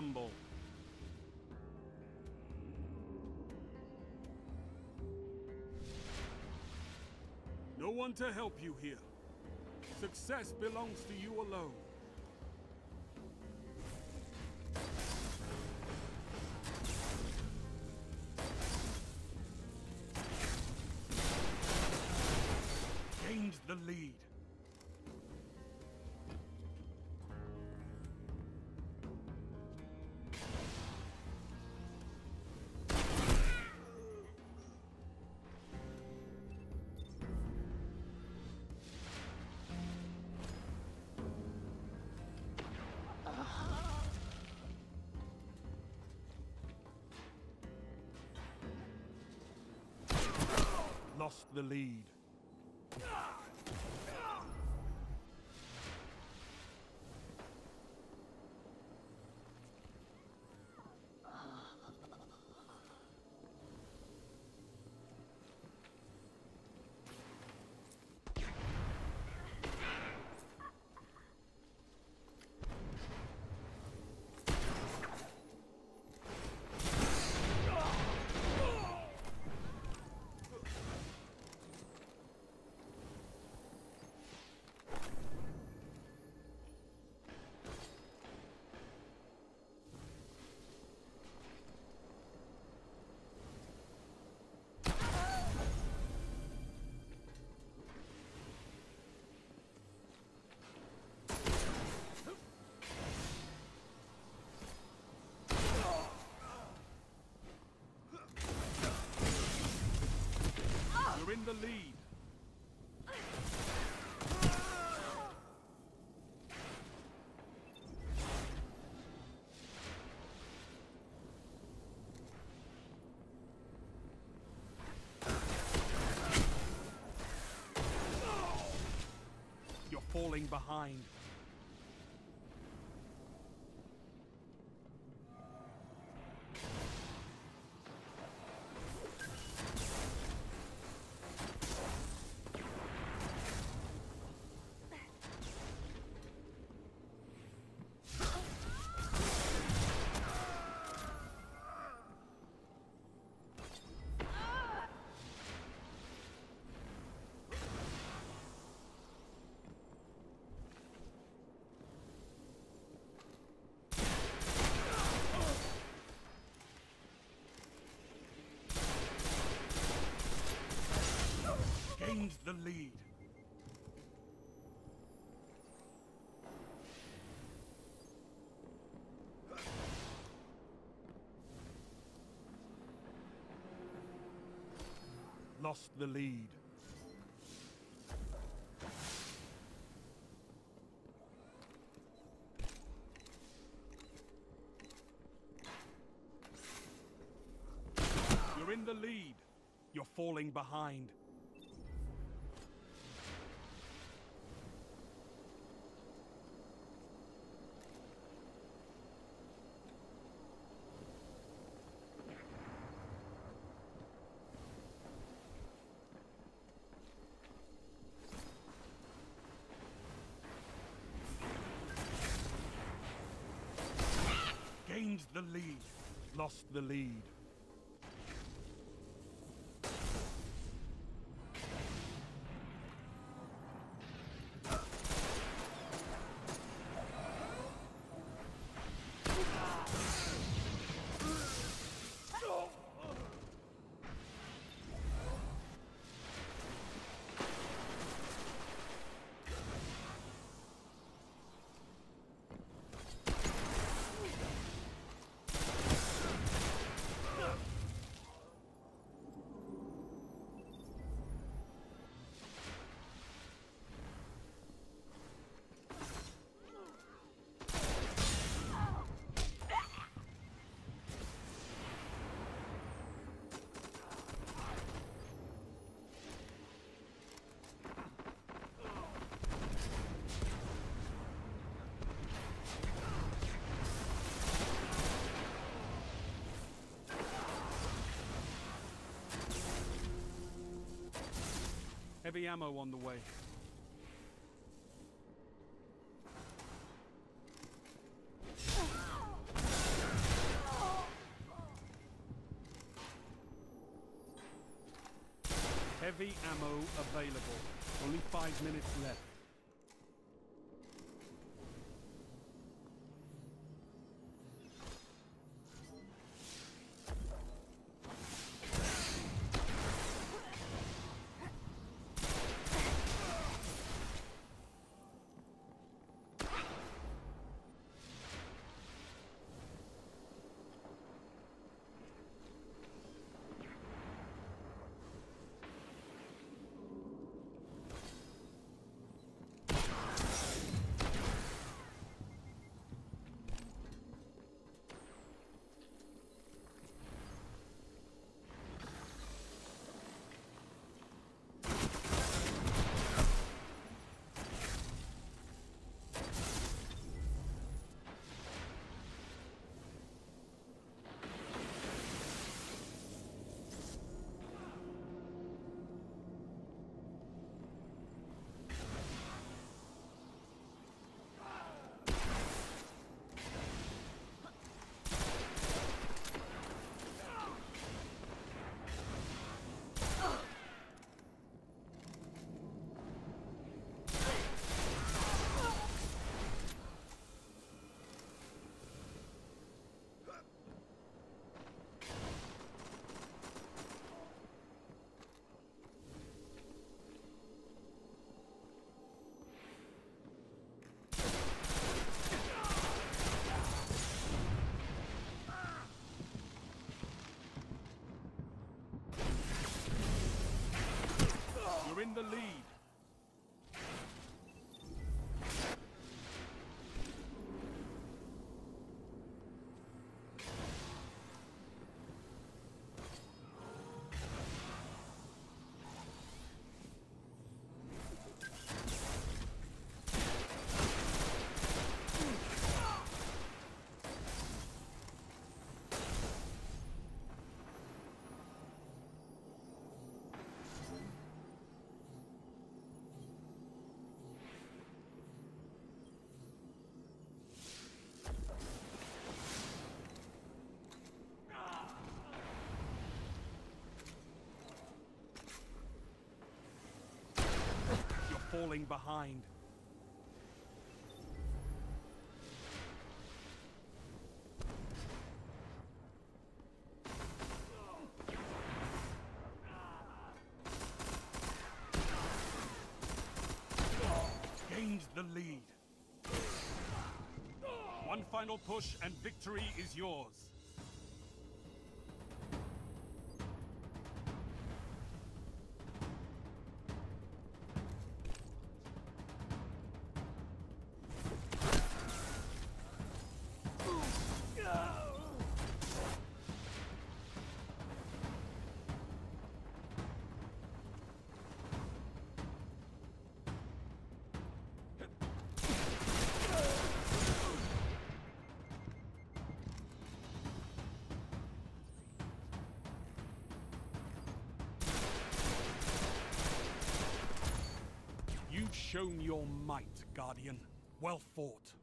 humble. No one to help you here. Success belongs to you alone. Lost the lead. You're in the lead. You're falling behind. Gained the lead. Lost the lead. You're in the lead. You're falling behind. The lead. Lost the lead. Heavy ammo on the way. Heavy ammo available. Only five minutes left. In the lead. Falling behind. Gained the lead. One final push and victory is yours. Shown your might, Guardian. Well fought.